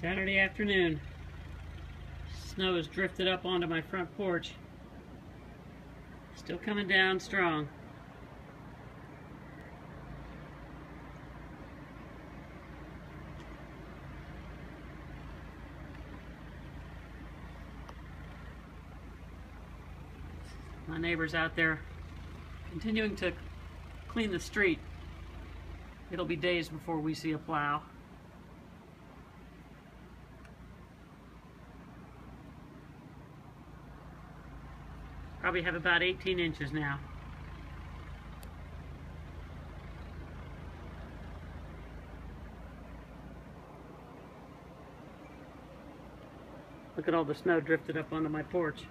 Saturday afternoon. Snow has drifted up onto my front porch. Still coming down strong. My neighbor's out there continuing to clean the street. It'll be days before we see a plow. Probably have about 18 inches now. Look at all the snow drifted up onto my porch.